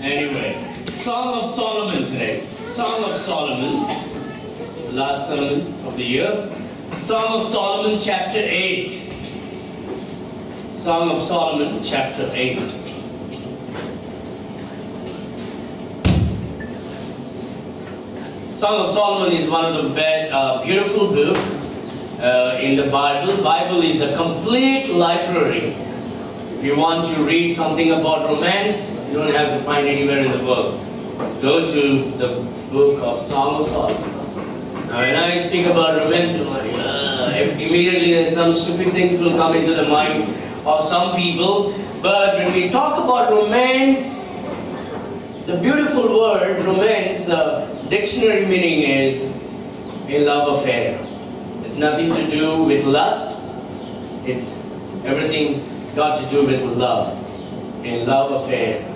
Anyway, Song of Solomon today. Song of Solomon, last sermon of the year. Song of Solomon, chapter 8. Song of Solomon, chapter 8. Song of Solomon is one of the best, uh, beautiful book uh, in the Bible. Bible is a complete library. If you want to read something about romance, you don't have to find anywhere in the world. Go to the book of Song of Solomon. Now, when I speak about romance, uh, immediately some stupid things will come into the mind of some people. But when we talk about romance, the beautiful word romance, uh, dictionary meaning is a love affair. It's nothing to do with lust. It's everything got to do with love. A love affair.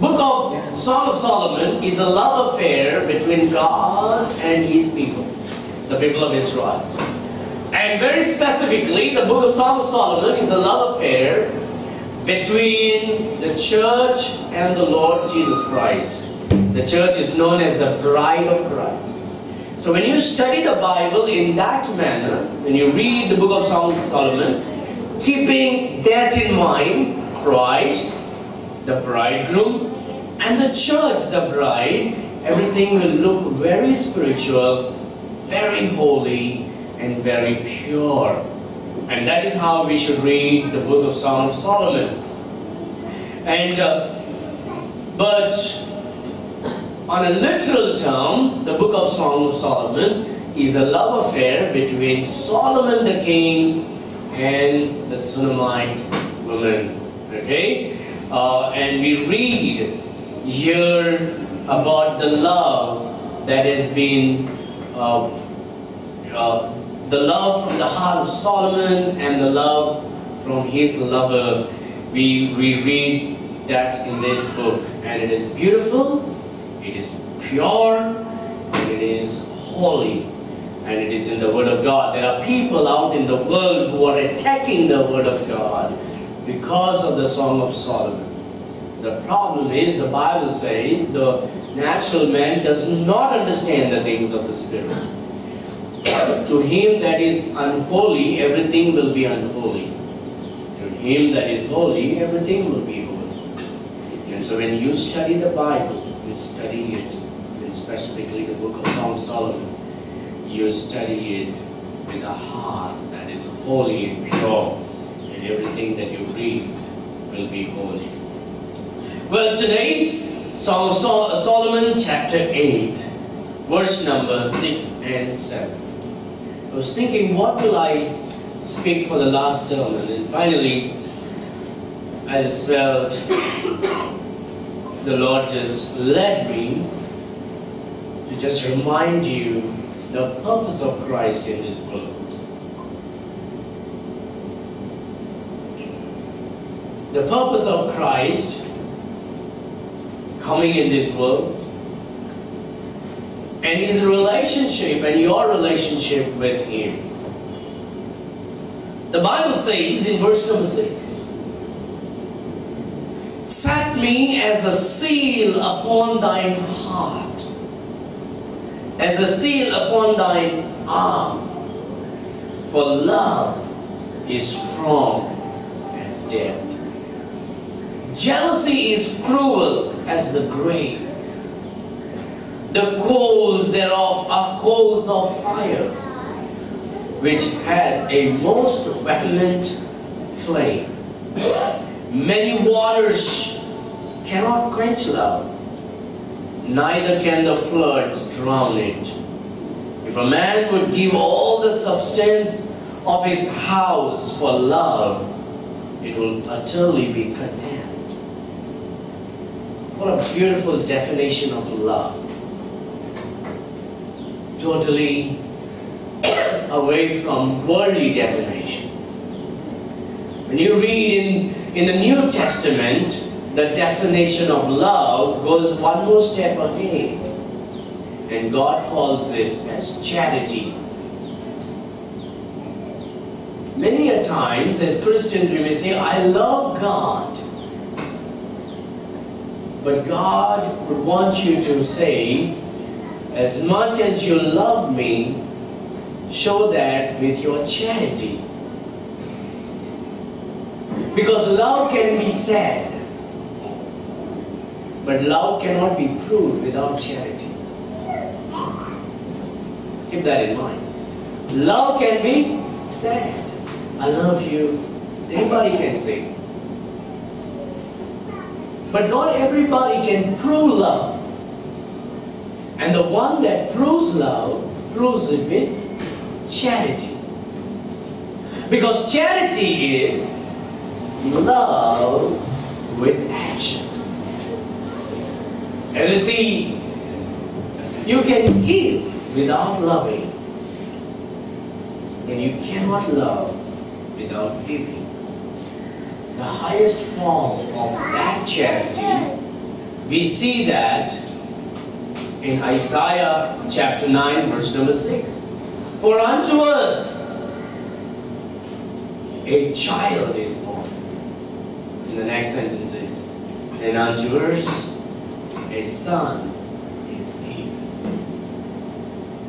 Book of Song of Solomon is a love affair between God and his people, the people of Israel. And very specifically, the book of Song of Solomon is a love affair between the church and the Lord Jesus Christ. The church is known as the bride of Christ. So when you study the Bible in that manner, when you read the book of Song of Solomon, keeping that in mind, Christ, the bridegroom, and the church, the bride, everything will look very spiritual, very holy, and very pure. And that is how we should read the book of Song of Solomon. And uh, but on a literal term, the book of Song of Solomon is a love affair between Solomon the king and the Shunammite woman. Okay? Uh, and we read here about the love that has been uh, uh, the love from the heart of Solomon and the love from his lover. We, we read that in this book, and it is beautiful, it is pure, and it is holy, and it is in the Word of God. There are people out in the world who are attacking the Word of God because of the Song of Solomon. The problem is, the Bible says, the natural man does not understand the things of the Spirit. to him that is unholy, everything will be unholy. To him that is holy, everything will be holy. And so when you study the Bible, you study it, and specifically the book of Psalm of Solomon, you study it with a heart that is holy and pure, and everything that you read will be holy. Well, today, Song of Sol- Solomon, chapter 8, verse number 6 and 7. I was thinking, what will I speak for the last sermon? And finally, I just felt the Lord just led me to just remind you the purpose of Christ in this world. The purpose of Christ coming in this world and his relationship and your relationship with him. The Bible says in verse number 6 Set me as a seal upon thine heart, as a seal upon thine arm, for love is strong as death. Jealousy is cruel as the grave. The coals thereof are coals of fire, which had a most vehement flame. Many waters cannot quench love, neither can the floods drown it. If a man would give all the substance of his house for love, it will utterly be condemned. What a beautiful definition of love. Totally away from worldly definition. When you read in, in the New Testament, the definition of love goes one more step ahead. And God calls it as charity. Many a times, as Christians, we may say, I love God. But God would want you to say, as much as you love me, show that with your charity. Because love can be said, but love cannot be proved without charity. Keep that in mind. Love can be said. I love you. Anybody can say. But not everybody can prove love. And the one that proves love proves it with charity. Because charity is love with action. And you see, you can give without loving, but you cannot love without giving. The highest form of that charity, we see that in Isaiah chapter 9, verse number 6. For unto us a child is born. And the next sentence is, and unto us a son is given.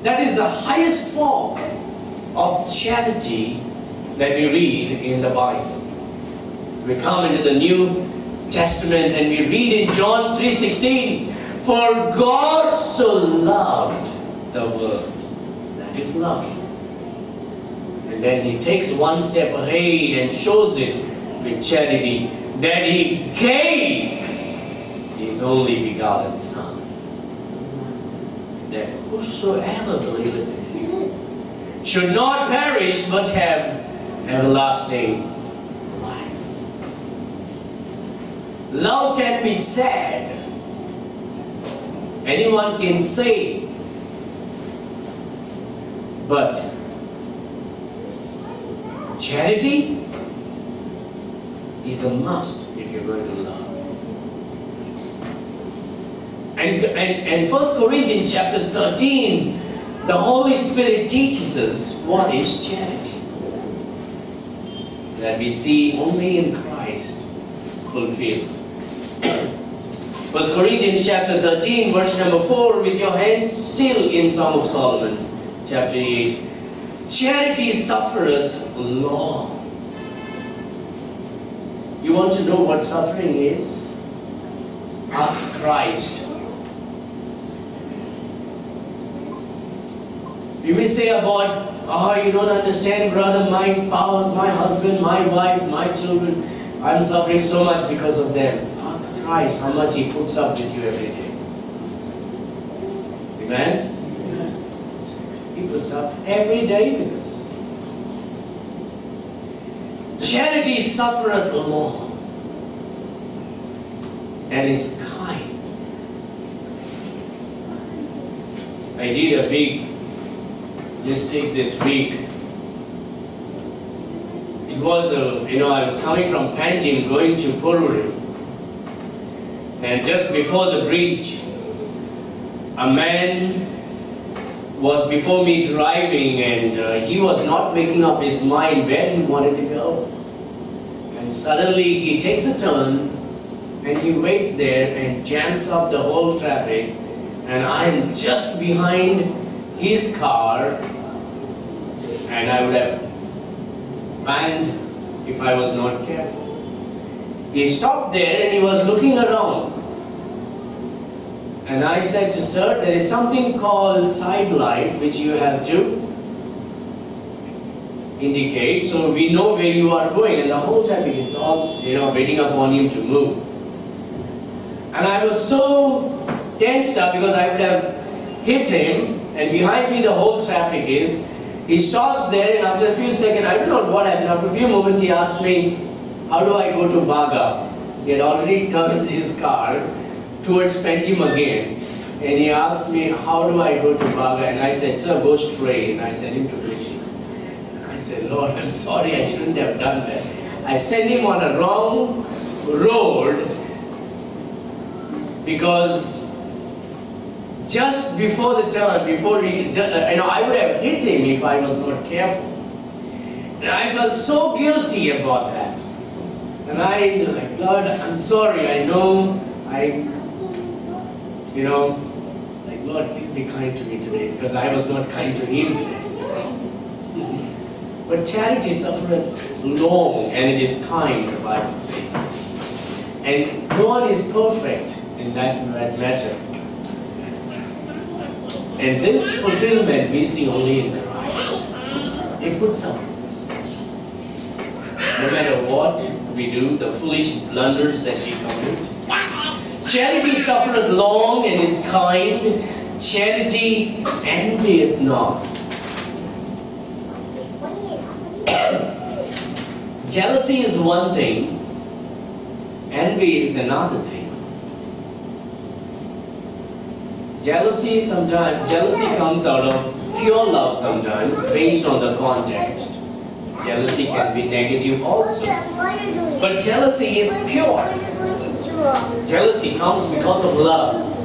That is the highest form of charity that we read in the Bible. We come into the New Testament and we read in John 3:16, for God so loved the world. That is love. And then he takes one step ahead and shows it with charity that he gave his only begotten Son. That whosoever believeth in him should not perish but have everlasting life. Love can be said. Anyone can say. But charity is a must if you're going to love. And, and, and 1 Corinthians chapter 13, the Holy Spirit teaches us what is charity. That we see only in Christ fulfilled. 1 Corinthians chapter 13, verse number 4, with your hands still in Song of Solomon, chapter 8. Charity suffereth long. You want to know what suffering is? Ask Christ. You may say about, oh, you don't understand, brother, my spouse, my husband, my wife, my children, I'm suffering so much because of them. Ask Christ how much He puts up with you every day. Amen? He puts up every day with us. Charity suffereth long and is kind. I did a big just take this week. It was a, you know, I was coming from Panjim going to Porvorim. And just before the bridge, a man was before me driving and uh, he was not making up his mind where he wanted to go. And suddenly he takes a turn and he waits there and jams up the whole traffic and I'm just behind his car and I would have banged if I was not careful. He stopped there and he was looking around. And I said to sir, there is something called side light which you have to indicate so we know where you are going and the whole traffic is all you know waiting upon you to move. And I was so tensed up because I would have hit him and behind me the whole traffic is. He stops there and after a few seconds, I don't know what happened, after a few moments he asked me, how do I go to Baga? He had already turned his car towards Panjim again. And he asked me, how do I go to Baga? And I said, sir, go straight. And I sent him to. And I said, Lord, I'm sorry, I shouldn't have done that. I sent him on a wrong road because just before the turn, before he, uh, you know, I would have hit him if I was not careful. And I felt so guilty about that. And I, like, Lord, I'm sorry, I know I you know, like, Lord, please be kind to me today because I was not kind to him today. But charity suffereth long and it is kind, the Bible says. And God is perfect in that matter. And this fulfillment we see only in Christ. It puts up this. No matter what we do, the foolish blunders that we commit. Charity suffereth long and is kind. Charity envieth not. Jealousy is one thing, envy is another thing. Jealousy sometimes, jealousy comes out of pure love sometimes, based on the context. Jealousy can be negative also. But jealousy is pure. Jealousy comes because of love.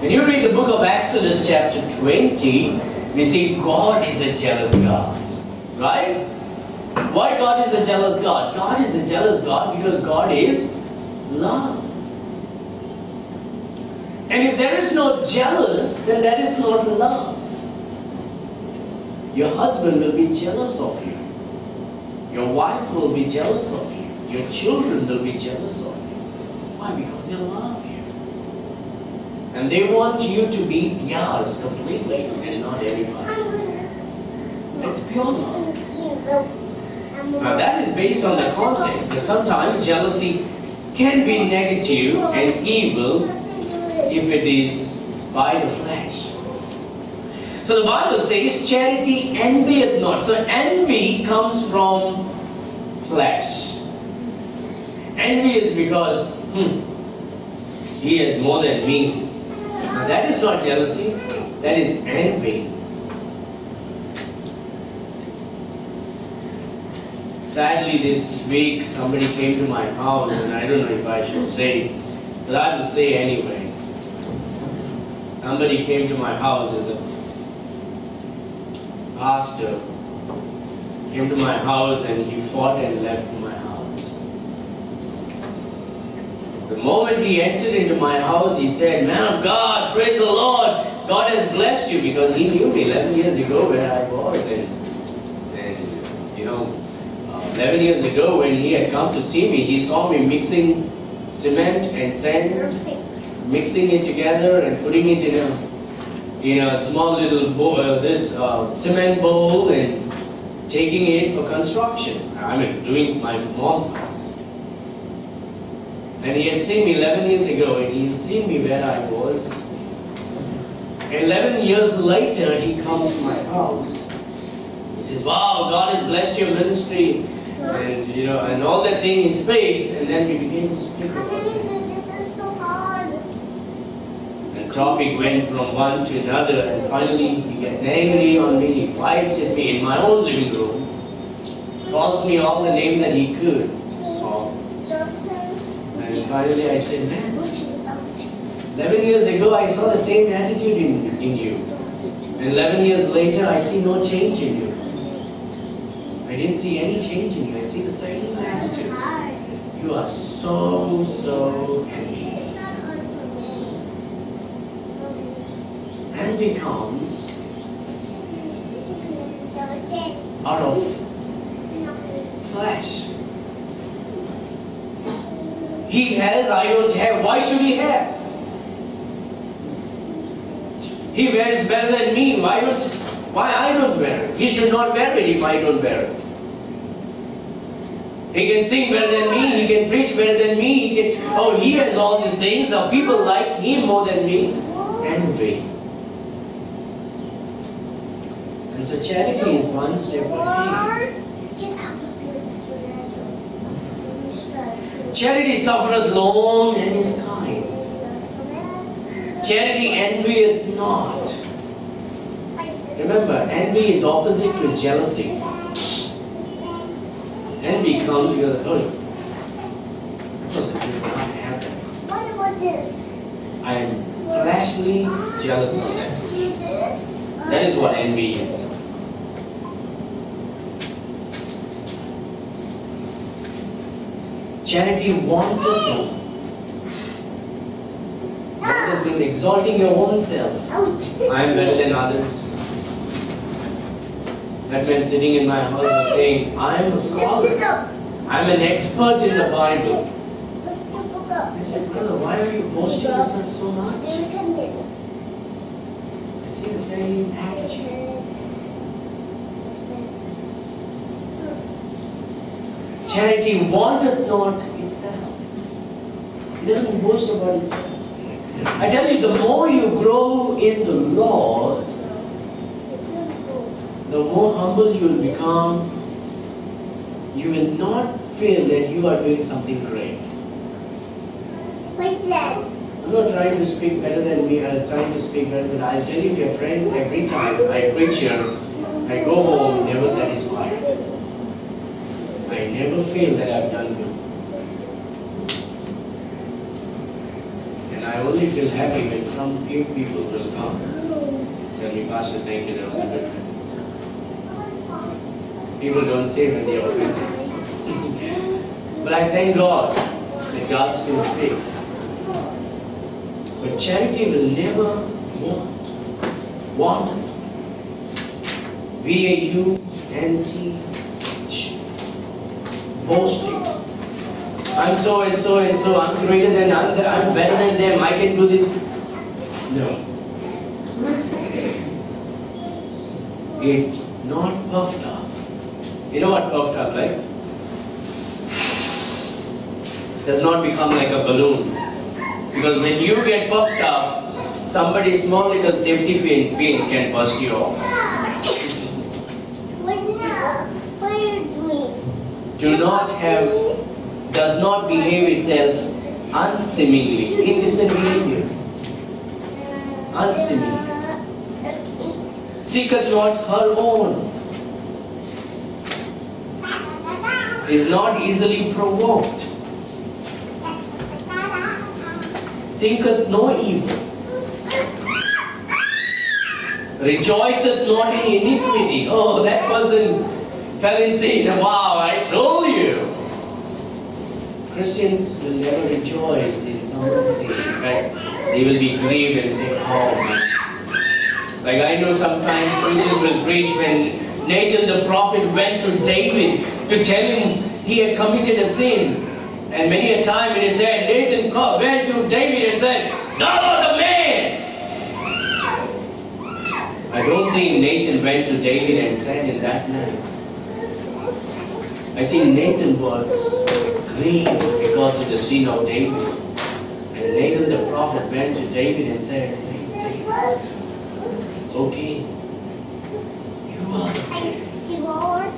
When you read the book of Exodus chapter 20, we see God is a jealous God. Right? Why God is a jealous God? God is a jealous God because God is love. And if there is no jealous, then that is not love. Your husband will be jealous of you. Your wife will be jealous of you. Your children will be jealous of you. Why? Because they love you. And they want you to be theirs completely and not anybody's. It's pure love. Now that is based on the context, but sometimes jealousy can be negative and evil if it is by the flesh. So the Bible says, charity envieth not. So envy comes from flesh. Envy is because, hmm, he has more than me. Now that is not jealousy, that is envy. Sadly, this week somebody came to my house, and I don't know if I should say, but I will say anyway. Somebody came to my house as a pastor, came to my house and he fought and left my house. The moment he entered into my house, he said, Man of God, praise the Lord, God has blessed you because he knew me 11 years ago where I was. And, and you know, uh, 11 years ago when he had come to see me, he saw me mixing cement and sand mixing it together and putting it in a in a small little bowl, uh, this uh, cement bowl and taking it for construction. I mean, doing my mom's house. And he had seen me 11 years ago and he had seen me where I was. 11 years later, he comes to my house. He says, wow, God has blessed your ministry. And, you know, and all that thing in space. And then we began to speak about topic went from one to another and finally he gets angry on me, he fights with me in my own living room, calls me all the name that he could. And finally I said, man, 11 years ago I saw the same attitude in, in you. And 11 years later I see no change in you. I didn't see any change in you. I see the same attitude. You are so, so envious. And becomes out of flesh. He has, I don't have. Why should he have? He wears better than me. Why don't why I don't wear it? He should not wear it if I don't wear it. He can sing better than me, he can preach better than me, he can oh he has all these things, so people like him more than me. Envy. So charity is one step ahead. Charity suffereth long and is kind. Charity envieth not. Remember, envy is opposite to jealousy. Envy comes because because it did not happen. What about this? I am fleshly jealous of that. That is what envy is. Charity wonderful. That means exalting your own self. I am better than others. That man sitting in my house was saying, I am a scholar. I am an expert in the Bible. I said, brother, why are you boasting yourself so much? I see the same attitude. Charity wanteth not itself. It doesn't boast about itself. I tell you, the more you grow in the Lord, the more humble you will become. You will not feel that you are doing something great. What's that? I'm not trying to speak better than me, I was trying to speak better than I'll tell you, dear friends, every time I preach here, I go home never satisfied. I never feel that I've done good. And I only feel happy when some few people will come. Tell me, Pastor, thank you, that was a good message. People don't say when they are offended. but I thank God that God still speaks. But charity will never want. Want. V-A-U-N-T-H. Boasting. I'm so and so and so, I'm greater than, I'm, I'm better than them, I can do this. No. It not puffed up. You know what puffed up, right? Does not become like a balloon. Because when you get puffed up, somebody small little safety pin, pin can bust you off. What's that? What are you doing? Do not have, does not behave itself unseemingly, indecent behavior, unseemingly. Seeketh not her own, is not easily provoked, thinketh no evil, rejoiceth not in iniquity. Oh, that person fell in sin. Wow, I told you. Christians will never rejoice in someone's sin. In fact, they will be grieved and say, Oh. Like I know sometimes preachers will preach when Nathan the prophet went to David to tell him he had committed a sin. And many a time it is said, Nathan went to David and said, No, the man! I don't think Nathan went to David and said in that manner. I think Nathan was grieved because of the sin of David. And Nathan the prophet went to David and said, "Hey, David, okay, you are the king." Lord,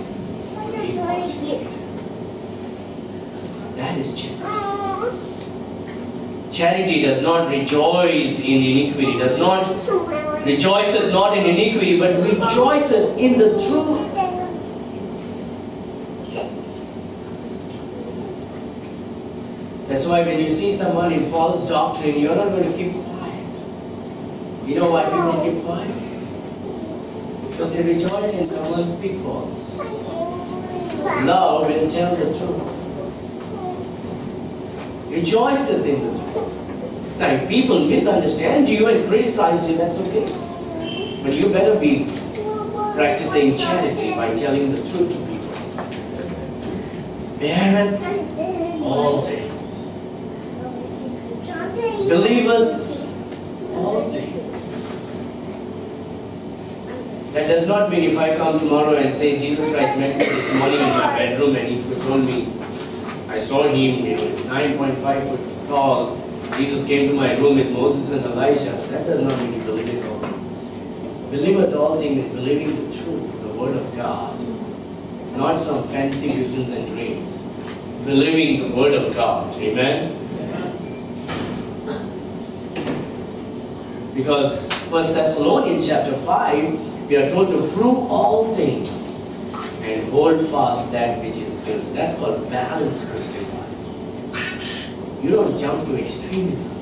what's a blanket? That is charity. Charity does not rejoice in iniquity, does not rejoiceth not in iniquity, but rejoiceth in the truth. That's why when you see someone in false doctrine, you're not going to keep quiet. You know why people keep quiet? Because they rejoice in someone's false. Love will tell the truth. Rejoiceth in the truth. Now, if people misunderstand you and criticize you, that's okay. But you better be practicing charity by telling the truth to people. Beareth all things. Believeth all things. That does not mean if I come tomorrow and say Jesus Christ met me this morning in my bedroom and he told me, I saw him, know, he's 9.5 foot tall. Jesus came to my room with Moses and Elijah. That does not mean you believe it all. Believe Believeth all things believing the truth, the word of God. Not some fancy visions and dreams. Believing the word of God. Amen? Because First Thessalonians chapter 5, we are told to prove all things and hold fast that which is good. That's called balanced Christian life. You don't jump to extremism.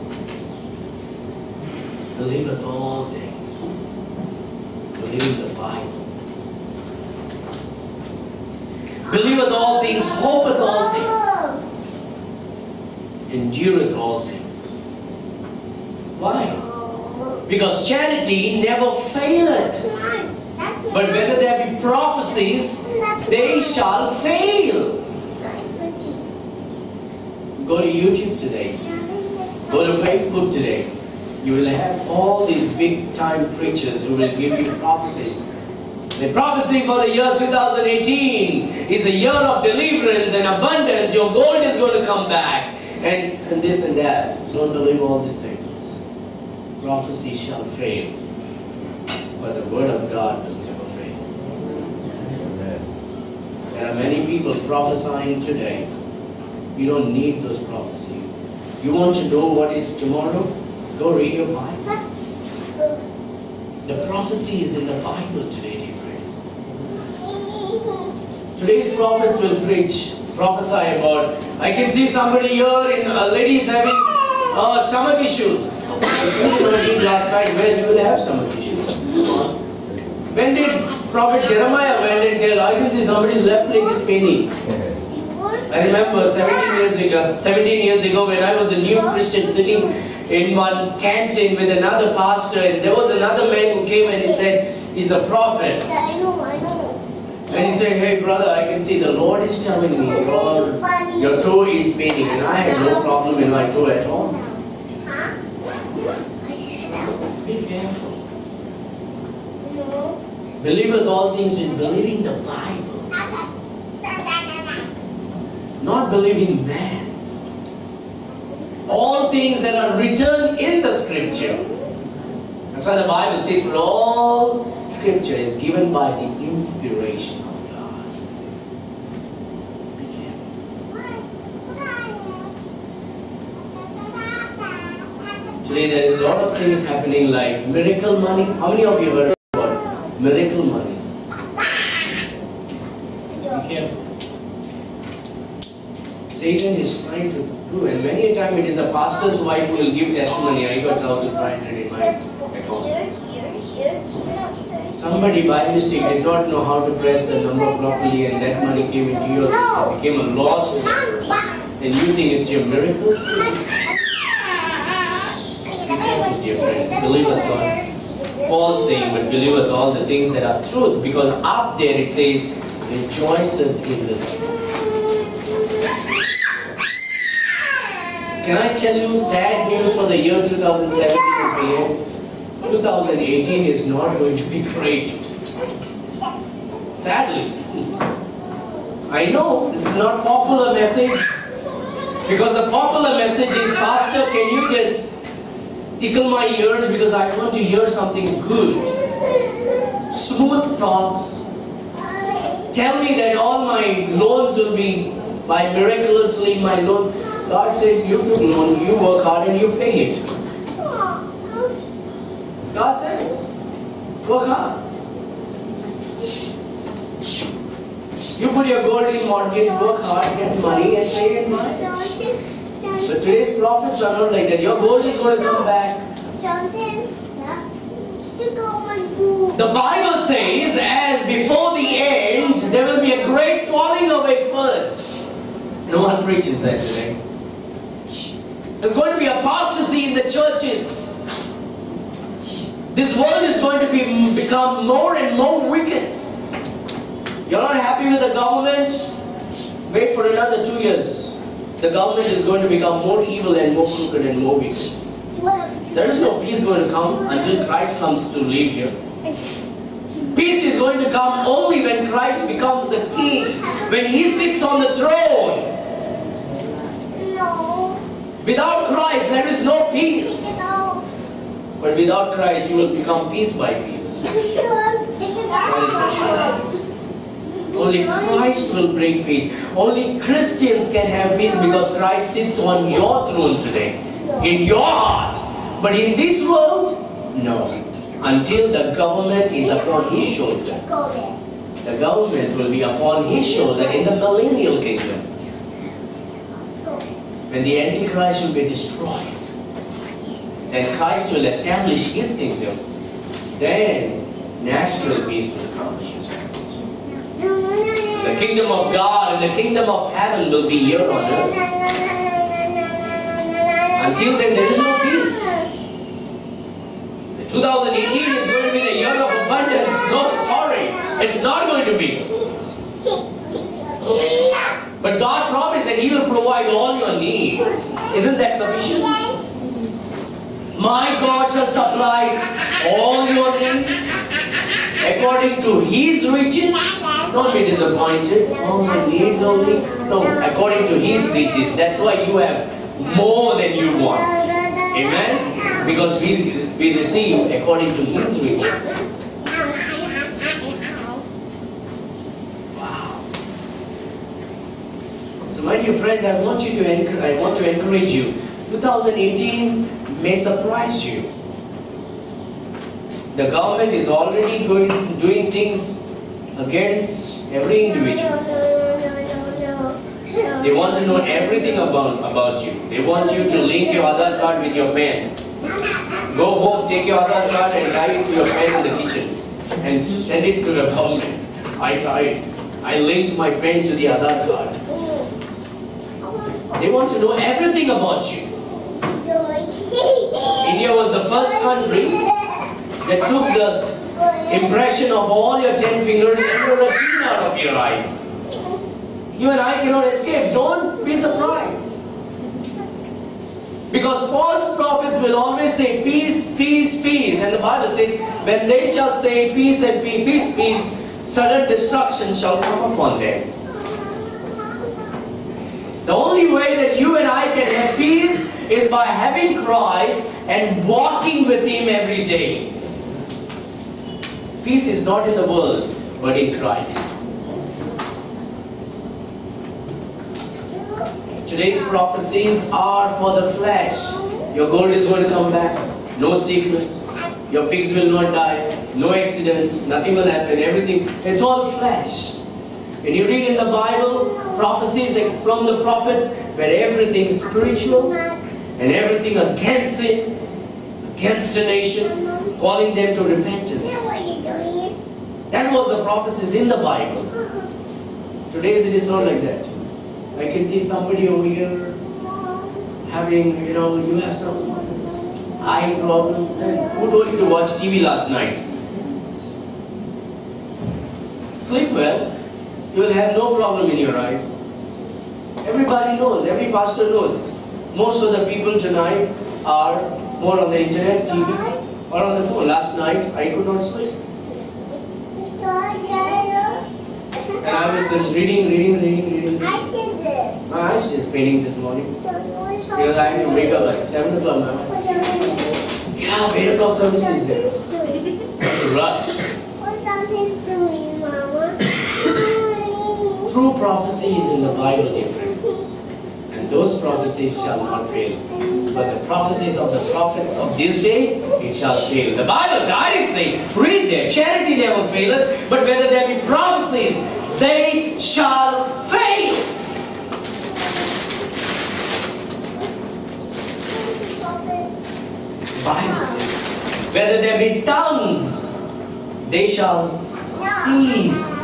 Believe in all things. Believe in the Bible. Believe in all things, hopeth all things, endureth all things. Why? Because charity never faileth. But whether there be prophecies, they shall fail. Go to YouTube today. Go to Facebook today. You will have all these big time preachers who will give you prophecies. The prophecy for the year 2018 is a year of deliverance and abundance. Your gold is going to come back. And, and this and that. Don't believe all these things. Prophecy shall fail. But the word of God will never fail. There are many people prophesying today. You don't need those prophecies. You want to know what is tomorrow? Go read your Bible. The prophecy is in the Bible today, dear friends. Today's prophets will preach, prophesy about. I can see somebody here in a lady is having uh, stomach issues. You did not eat last night. Well, you will have stomach issues. When did Prophet Jeremiah went and tell, I can see somebody's left leg is paining. I remember 17 years ago, 17 years ago when I was a new Christian sitting in one canteen with another pastor and there was another man who came and he said, he's a prophet. I know, I know. And he said, hey brother, I can see the Lord is telling me your, your toe is paining and I had no problem in my toe at all. Huh? I said that. Be careful. No. Believe with all things with believing the Bible, not believing man. All things that are written in the scripture. That's why the Bible says, for all scripture is given by the inspiration of God. Be careful. Today there is a lot of things happening like miracle money. How many of you heard miracle money? Be careful. Satan is trying to do, and many a time it is the pastor's wife who will give testimony. I got 1,500 in my account. Somebody by mistake did not know how to press the number properly, and that money came into your account. It became a loss that. And you think it's your miracle? Be careful, dear friends. Believe with God. False thing, but believe with all the things that are truth. Because up there it says, rejoiceth in the truth. Can I tell you sad news for the year 2017 is here? 2018 is not going to be great. Sadly. I know it's not popular message because the popular message is Pastor, can you just tickle my ears because I want to hear something good. Smooth talks. Tell me that all my loans will be by miraculously my loan. God says you took loan, you work hard and you pay it. God says, work hard. You put your gold in mortgage, work hard, get money and pay it money. But today's prophets are not like that. Your gold is going to come back. Jonathan, yeah? Stick on my boot. The Bible says, as before the end, there will be a great falling away first. No one preaches that today. There's going to be apostasy in the churches. This world is going to be become more and more wicked. You're not happy with the government? Wait for another two years. The government is going to become more evil and more crooked and more wicked. There is no peace going to come until Christ comes to live here. Peace is going to come only when Christ becomes the king, when he sits on the throne. Without Christ, there is no peace. But without Christ, you will become piece by piece. Only Christ will bring peace. Only Christians can have peace because Christ sits on your throne today, in your heart. But in this world, no. Until the government is upon his shoulder. The government will be upon his shoulder in the millennial kingdom. When the Antichrist will be destroyed, then Christ will establish his kingdom. Then national peace will come his world. The kingdom of God and the kingdom of heaven will be here on earth. Until then, there is no peace. 2018 is going to be the year of abundance. No, sorry, it's not going to be. But God promised that He will provide all your needs. Isn't that sufficient? My God shall supply all your needs according to His riches. Don't be disappointed. Oh, my needs only. No, according to His riches. That's why you have more than you want. Amen? Because we, we receive according to His riches. My dear friends, I want you to I want to encourage you. 2018 may surprise you. The government is already going, doing things against every individual. They want to know everything about, about you. They want you to link your Aadhaar card with your pen. Go home, take your Aadhaar card and tie it to your pen in the kitchen and send it to the government. I tied. I linked my pen to the Aadhaar card. They want to know everything about you. India was the first country that took the impression of all your ten fingers and the retina out of your eyes. You and I cannot escape. Don't be surprised. Because false prophets will always say peace, peace, peace. And the Bible says, when they shall say peace and peace, peace, peace, sudden destruction shall come upon them. The only way that you and I can have peace is by having Christ and walking with Him every day. Peace is not in the world, but in Christ. Today's prophecies are for the flesh. Your gold is going to come back. No sickness. Your pigs will not die. No accidents. Nothing will happen. Everything. It's all flesh. When you read in the Bible prophecies from the prophets where everything is spiritual and everything against it, against a nation, calling them to repentance. That was the prophecies in the Bible. Today's it is not like that. I can see somebody over here having, you know, you have some eye problem. And who told you to watch TV last night? Sleep well. You will have no problem in your eyes. Everybody knows, every pastor knows. Most of the people tonight are more on the internet, TV, or on the phone. Last night I could not sleep. And I was just reading, reading, reading, reading. I did this. My eyes just paining this morning. Because I had to wake up like 7 o'clock now. Up, 8 o'clock service is there. Rush. What's doing, Mama? True prophecy is in the Bible, dear friends. And those prophecies shall not fail. But the prophecies of the prophets of this day, it shall fail. The Bible says, I didn't say, read there, charity never faileth, but whether there be prophecies, they shall fail. Bible says, whether there be tongues, they shall cease.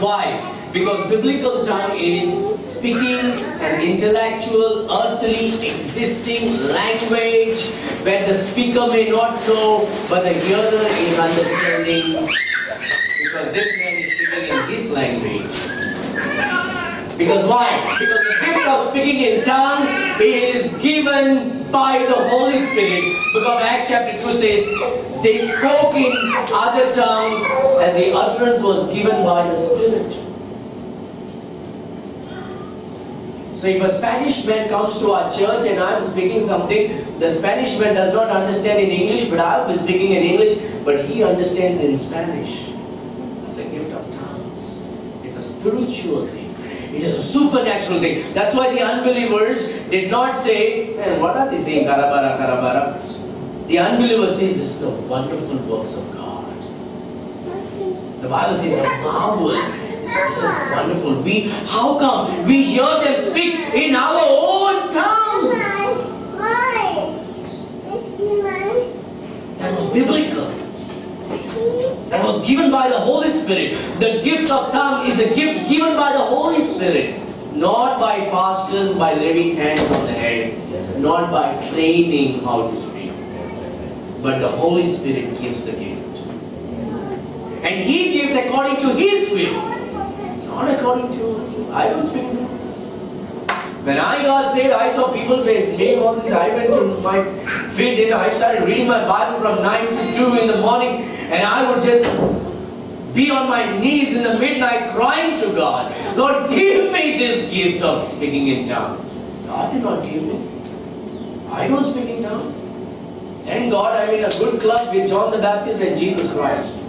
Why? Because biblical tongue is speaking an intellectual, earthly, existing language where the speaker may not know, but the hearer is understanding. Because this man is speaking in his language. Because why? Because the gift of speaking in tongues is given by the Holy Spirit. Because Acts chapter 2 says, they spoke in other tongues as the utterance was given by the Spirit. So if a Spanish man comes to our church and I am speaking something, the Spanish man does not understand in English, but I be speaking in English, but he understands in Spanish. It's a gift of tongues. It's a spiritual thing. It is a supernatural thing. That's why the unbelievers did not say, man, what are they saying? Karabara, karabara. The unbeliever says, this is the wonderful works of God. The Bible says, the marvelous. Wonderful. We, how come we hear them speak in our own tongues? That was biblical. That was given by the Holy Spirit. The gift of tongue is a gift given by the Holy Spirit. Not by pastors by laying hands on the head. Not by training how to speak. but the Holy Spirit gives the gift. And He gives according to His will, not according to. I don't speak. When I got saved, I saw people playing all this. I went to my feet and I started reading my Bible from 9 to 2 in the morning, and I would just be on my knees in the midnight crying to God, Lord, give me this gift of speaking in tongues. God did not give me. I don't speak in tongues. Thank God I'm in a good club with John the Baptist and Jesus Christ.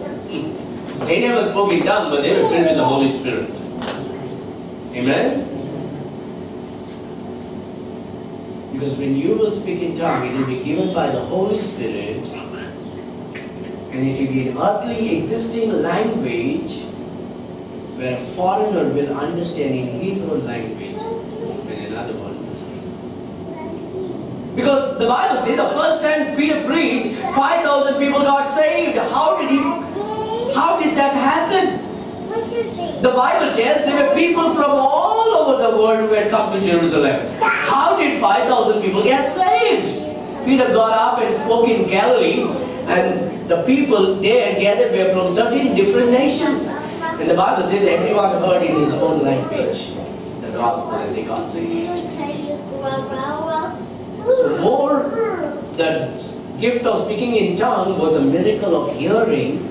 They never spoke in tongues, but they were filled with the Holy Spirit. Amen? Because when you will speak in tongue, it will be given by the Holy Spirit and it will be an earthly existing language where a foreigner will understand in his own language when another one will speak. Because the Bible says the first time Peter preached, 5,000 people got saved. How did he, how did that happen? The Bible tells there were people from all over the world who had come to Jerusalem. How did 5,000 people get saved? Peter got up and spoke in Galilee, and the people there gathered were from 13 different nations. And the Bible says everyone heard in his own language the gospel and they got saved. So more, the gift of speaking in tongue was a miracle of hearing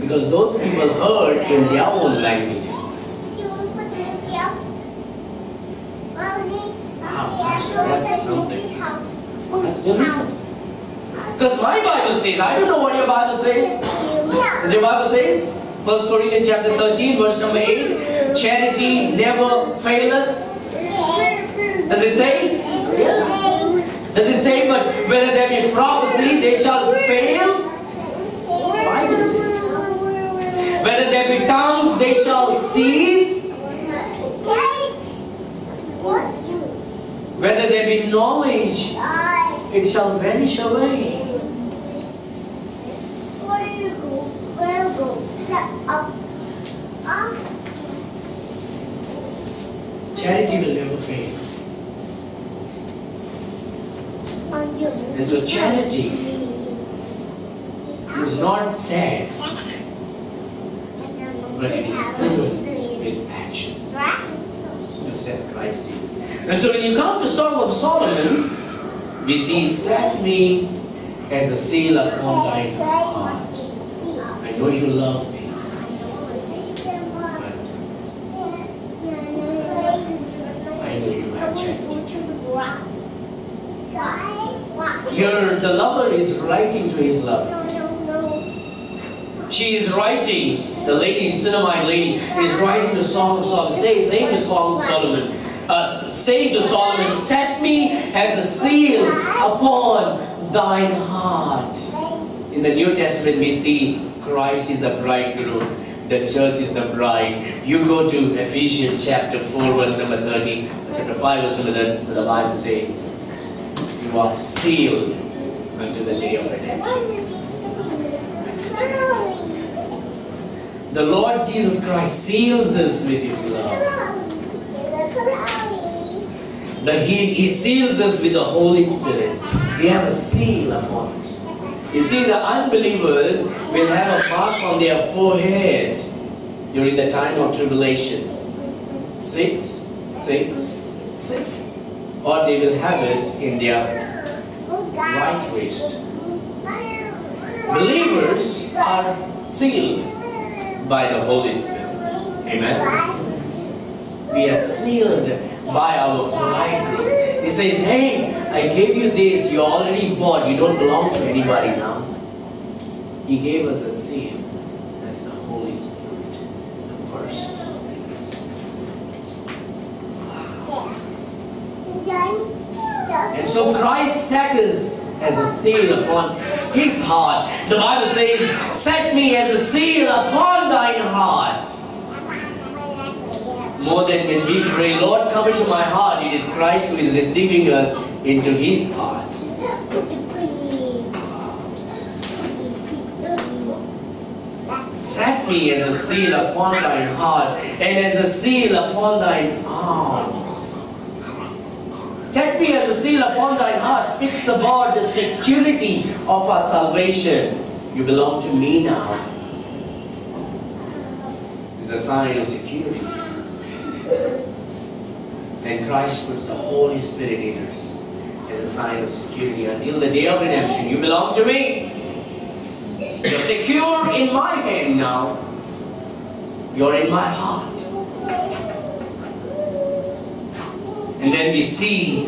because those people heard in their own languages. Because my Bible says, I don't know what your Bible says. Does your Bible says? 1 Corinthians chapter 13, verse number 8, charity never faileth. Does it say? Does it say, but whether there be prophecy, they shall fail? Bible says. Whether there be tongues, they shall cease. Whether there be knowledge, it shall vanish away. Charity will never fail. And so charity is not sad, is proven with action. Just as Christ did. And so when you come to Song of Solomon, we see, set me as a seal upon thine heart. I know you love me. I know you have. Here the lover is writing to his lover. She is writing, the lady, Sunamite lady, is writing the Song of Solomon, saying, saying the Song of Solomon, uh, saying to Solomon, set me as a seal upon thine heart. In the New Testament, we see Christ is the bridegroom. The church is the bride. You go to Ephesians chapter 4, verse number 30, chapter 5, verse number 30, the Bible says, You are sealed unto the day of redemption. The Lord Jesus Christ seals us with His love. The, he, he seals us with the Holy Spirit. We have a seal upon us. You see, the unbelievers will have a mark on their forehead during the time of tribulation. Six, six, six. Or they will have it in their right wrist. Believers are sealed by the Holy Spirit. Amen. We are sealed by our bridegroom. He says, Hey, I gave you this, you already bought, you don't belong to anybody now. He gave us a seal. That's the Holy Spirit, the person And so Christ set us as a seal upon his heart. The Bible says, Set me as a seal upon thine heart. More than when we pray, Lord, come into my heart, it is Christ who is receiving us into his heart. Set me as a seal upon thine heart and as a seal upon thine arms. Set me as a seal upon thine heart speaks about the security of our salvation. You belong to me now. It's a sign of security. Then Christ puts the Holy Spirit in us as a sign of security until the day of redemption. You belong to me. You're secure in my hand now. You're in my heart. And then we see,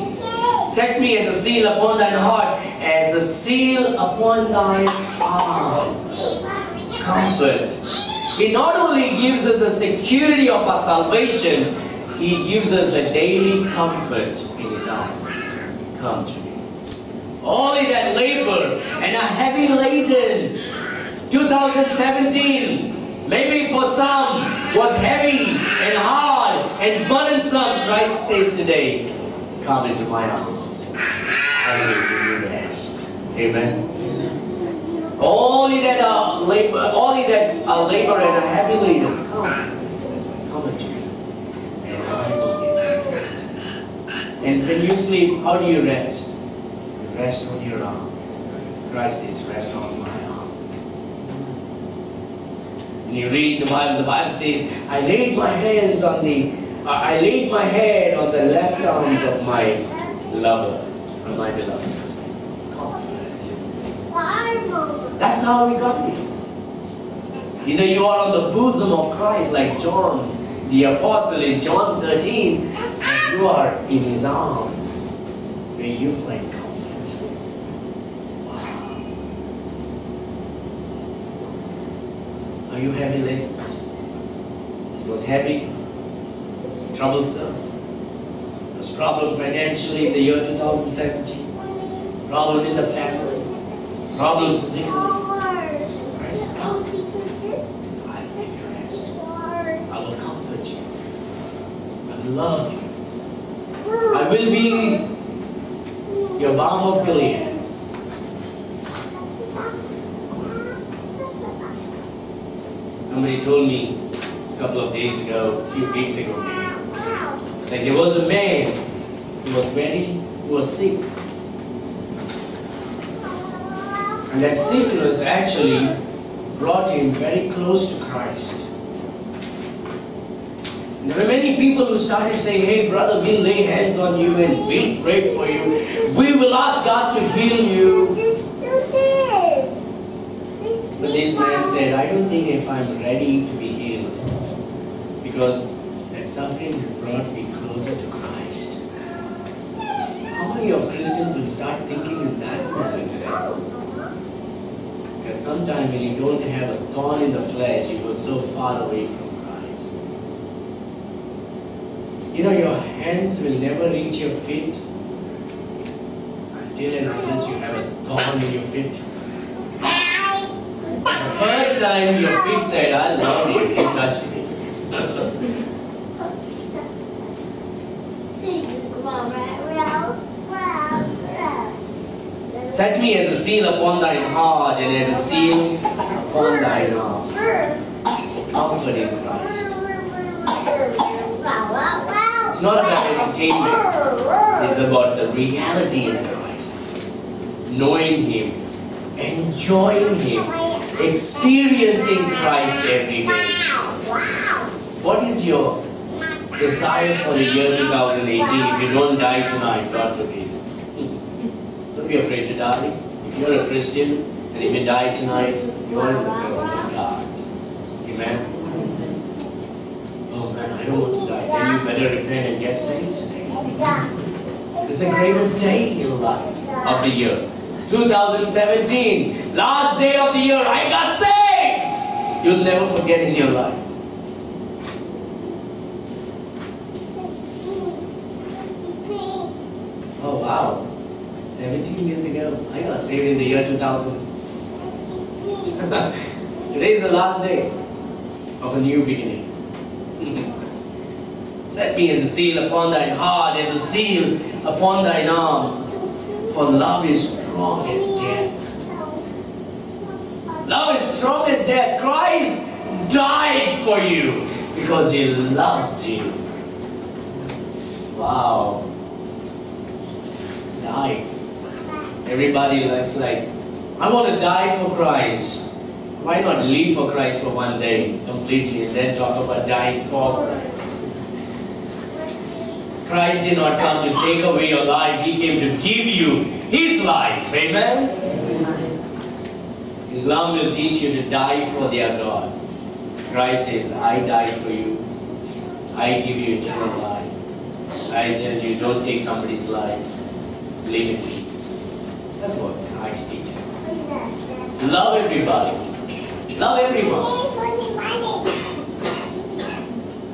set me as a seal upon thine heart, as a seal upon thine arm. Comfort. He not only gives us a security of our salvation, he gives us a daily comfort in his arms. Come to me. All that labor and are heavy laden. 2017, maybe for some, was heavy and hard and burdensome. Christ says today, come into my arms. I will give you rest. Amen. All that are labor, all that are labor and are heavy laden, come, come unto me, and I will give you rest. And when you sleep, how do you rest? You rest on your arms. Christ says, rest on my arms. And you read the Bible, the Bible says, I laid my hands on the, uh, I laid my head on the left arms of my lover, of my beloved. That's how we got here. Either you are on the bosom of Christ, like John the Apostle in John 13, or you are in his arms, where you find comfort. Wow. Are you laden? It was heavy, troublesome. Was problem financially in the year 2017, problem in the family, problem physically. Christ is. I. I will comfort you. I will love you. I will be your balm of Gilead. Somebody told me a couple of days ago, a few weeks ago that there was a man who was very, who was sick. And that sickness actually brought him very close to Christ. And there were many people who started saying, Hey, brother, we'll lay hands on you and we'll pray for you. We will ask God to heal you. But this man said, I don't think if I'm ready to be healed. Because that suffering brought me closer to Christ. How many of Christians will start thinking in that manner today? Because sometimes when you don't have a thorn in the flesh, you go so far away from Christ. You know, your hands will never reach your feet until and unless you have a thorn in your feet. First your feet said, I love you, he me. Set me as a seal upon thine heart and as a seal upon thine arm. Comfort in Christ. It's not about entertainment. It's about the reality in Christ. Knowing Him, enjoying Him, experiencing Christ every day. What is your desire for the year 2018 if you don't die tonight, God forbid? Don't be afraid to die. If you're a Christian and if you die tonight, you are in the of God. Amen. Oh man, I don't want to die. Then you better repent and get saved today. It's the greatest day in life of the year. 2017, last day of the year, I got saved. You'll never forget in your life. Oh wow, 17 years ago, I got saved in the year 2000. Today is the last day of a new beginning. Set me as a seal upon thine heart, as a seal upon thine arm. For love is strong as death. Love is strong as death. Christ died for you because he loves you. Wow. die. Everybody likes like, I want to die for Christ. Why not live for Christ for one day completely and then talk about dying for Christ? Christ did not come to take away your life, He came to give you His life. Amen? Islam will teach you to die for their God. Christ says, I died for you. I give you eternal life. I tell you, don't take somebody's life. Live in peace. That's what Christ teaches. Love everybody. Love everyone.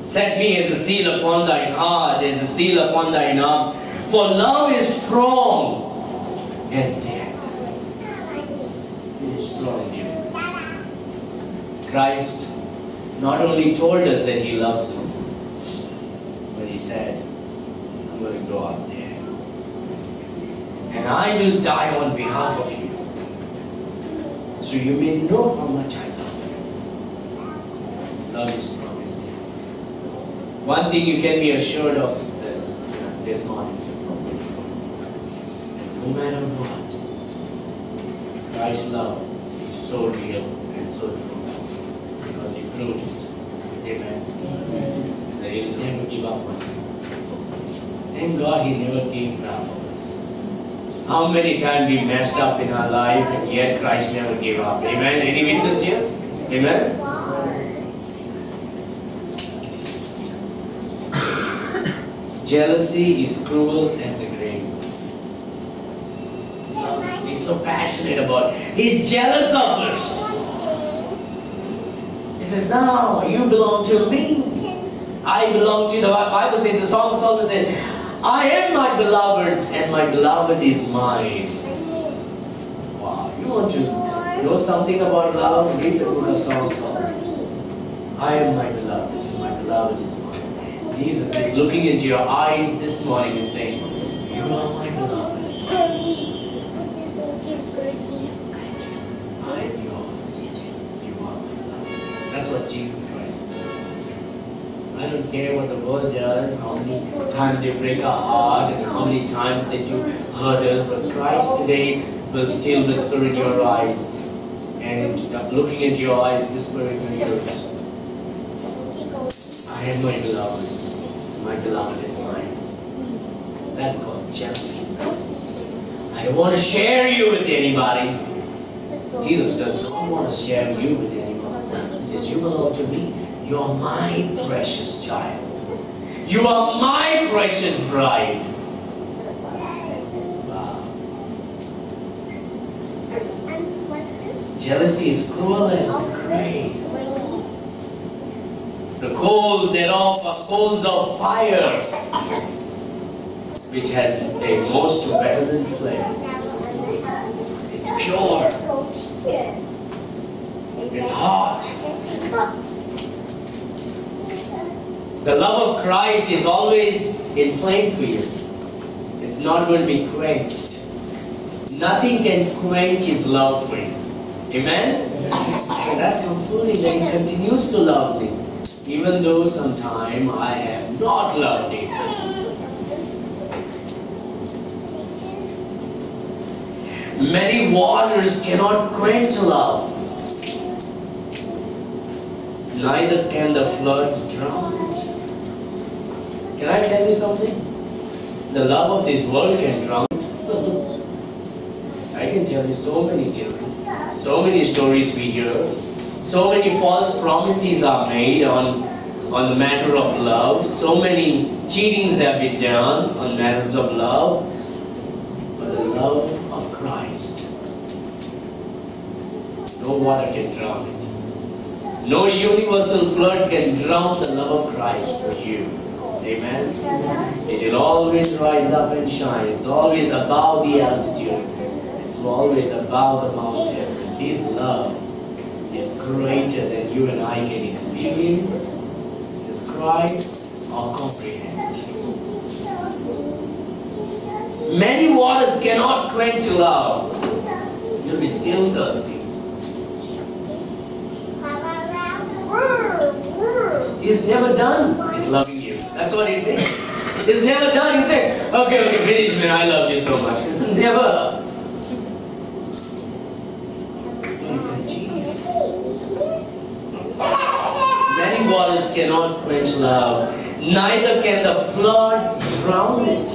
Set me as a seal upon thine heart, as a seal upon thine arm. For love is strong as death. It is strong, dear. Christ not only told us that he loves us, but he said, I'm going to go out there. And I will die on behalf of you. So you may know how much I love you. Love is strong. One thing you can be assured of this, this morning. No matter what, Christ's love is so real and so true because He proved it. Amen. That He'll never give up on you. Thank God He never gives up on us. How many times we messed up in our life and yet Christ never gave up. Amen. Any witness here? Amen. Jealousy is cruel as the grave. He's so passionate about. He's jealous of us. He says, "No, you belong to me. I belong to you." The Bible says, the song Solomon said, "I am my beloved's, and my beloved is mine." Wow! You want to know something about love? Read the book of Songs. I am my beloved, and my beloved is mine. Jesus is looking into your eyes this morning and saying, You are my beloved. That's what Jesus Christ is saying. I don't care what the world does, how many times they break our heart, and how many times they do hurt us, but Christ today will still whisper in your eyes. And looking into your eyes, whispering in yours. I am my beloved. My beloved is mine. That's called jealousy. I don't want to share you with anybody. Jesus does not want to share you with anyone. He says, You belong to me. You are my precious child. You are my precious bride. Jealousy is cruel as the grave. The coals thereof are coals of fire, which has a most vehement flame. It's pure, it's hot. The love of Christ is always inflamed for you. It's not going to be quenched. Nothing can quench His love for you. Amen? And that He continues to love me even though sometime I have not loved it. Many waters cannot quench love, neither can the floods drown it. Can I tell you something? The love of this world can drown it. I can tell you so many different, so many stories we hear so many false promises are made on, on the matter of love. So many cheatings have been done on matters of love. But the love of Christ, no water can drown it. No universal flood can drown the love of Christ for you. Amen. It will always rise up and shine. It's always above the altitude. It's always above the mountain. It's His love is greater than you and I can experience, describe, or comprehend. Many waters cannot quench love. You'll be still thirsty. He's never done with loving you. That's what it means. It's never done. You say, okay, okay, finish man, I love you so much. Never. Many waters cannot quench love, neither can the floods drown it.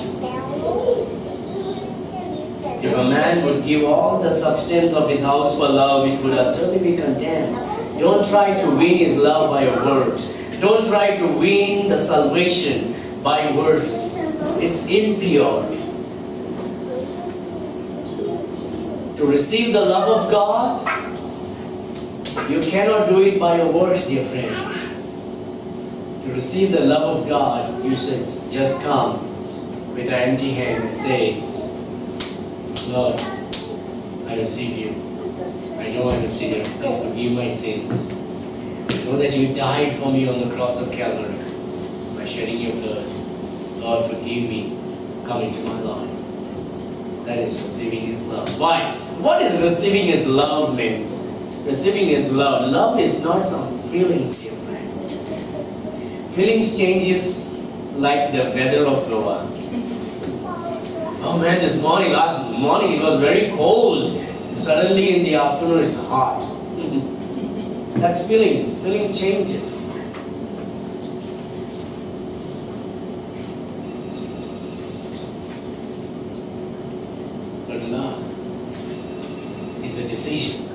If a man would give all the substance of his house for love, it would utterly be condemned. Don't try to win his love by your words. Don't try to win the salvation by words. It's impure. To receive the love of God, you cannot do it by your words, dear friend. To receive the love of God, you should just come with an empty hand and say, Lord, I receive you. I know I'm a sinner. Please forgive my sins. I know that you died for me on the cross of Calvary by shedding your blood. Lord, forgive me. Come into my life. That is receiving His love. Why? What is receiving His love means? Receiving His love. Love is not some feelings, friend. Feelings changes like the weather of Goa. Oh man, this morning, last morning it was very cold. Suddenly in the afternoon it's hot. That's feelings. Feeling changes. But love is a decision.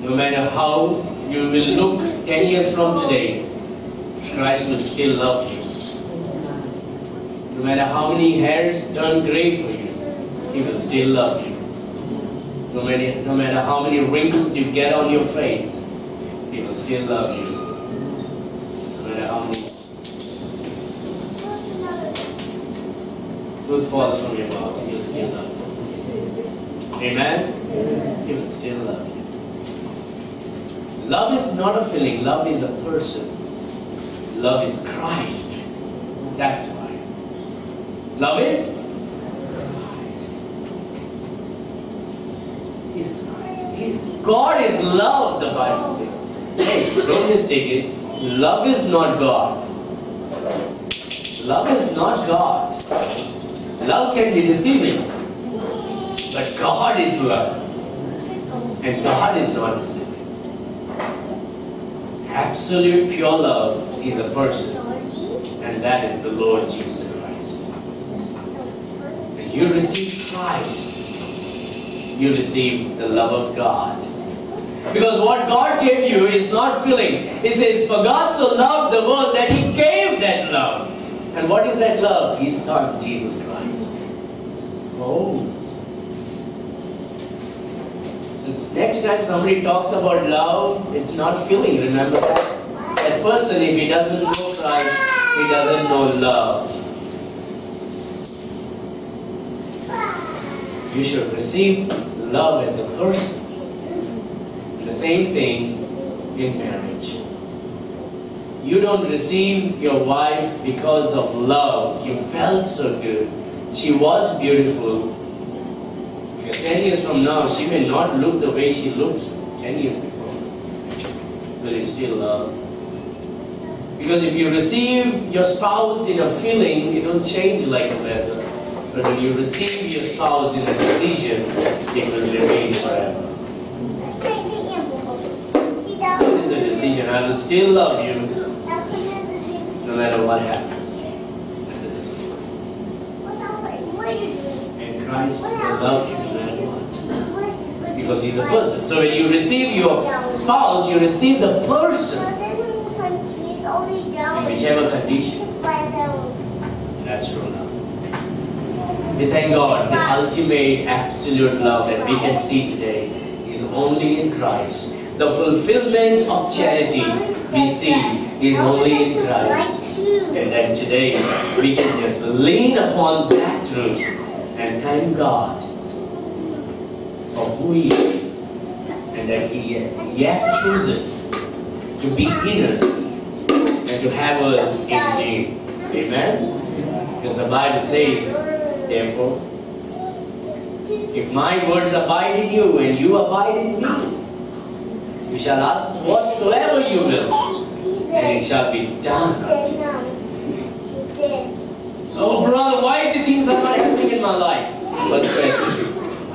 No matter how you will look 10 years from today, Christ will still love you. No matter how many hairs turn gray for you, He will still love you. No matter, no matter how many wrinkles you get on your face, He will still love you. No matter how many food falls from your mouth, He will still love you. Amen? He will still love you. Love is not a feeling, love is a person. Love is Christ. That's why. Love is Christ. He's Christ. God is love, the Bible says. Hey, don't mistake it. Love is not God. Love is not God. Love can be deceiving. But God is love. And God is not deceiving. Absolute pure love is a person. And that is the Lord Jesus Christ. When you receive Christ, you receive the love of God. Because what God gave you is not filling. He says, For God so loved the world that He gave that love. And what is that love? His Son, Jesus Christ. Oh. Next time somebody talks about love, it's not feeling. Remember that? That person, if he doesn't know Christ, he doesn't know love. You should receive love as a person. The same thing in marriage. You don't receive your wife because of love. You felt so good. She was beautiful. Because 10 years from now, she may not look the way she looked 10 years before. But you still love? Because if you receive your spouse in a feeling, it will change like the weather. But when you receive your spouse in a decision, it will remain forever. It is a decision. I will still love you no matter what happens. That's a decision. And Christ will love you. Because he's a person. So when you receive your spouse, you receive the person in whichever condition. That's true love. We thank God the ultimate absolute love that we can see today is only in Christ. The fulfillment of charity we see is only in Christ. And then today we can just lean upon that truth and thank God who He is and that He has yet chosen to be in us and to have us in Him. Amen? Because the Bible says, therefore, if my words abide in you and you abide in me, you shall ask whatsoever you will, and it shall be done. Oh, brother, why the things are not happening in my life? First question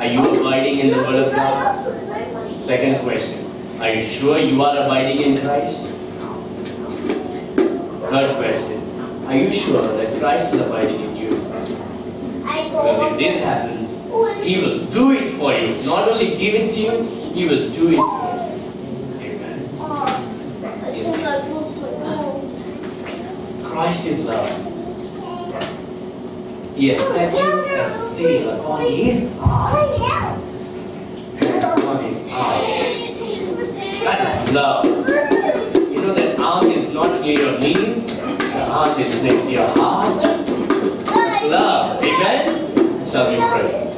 Are you abiding in the Word of God? Second question Are you sure you are abiding in Christ? Third question Are you sure that Christ is abiding in you? Because if this happens, He will do it for you. Not only give it to you, He will do it for you. Amen. Christ is love. He has set you as a seal upon His heart. Upon His heart. That is love. You know that arm is not near your knees, the heart is next to your heart. That's love. Amen? Shall we pray?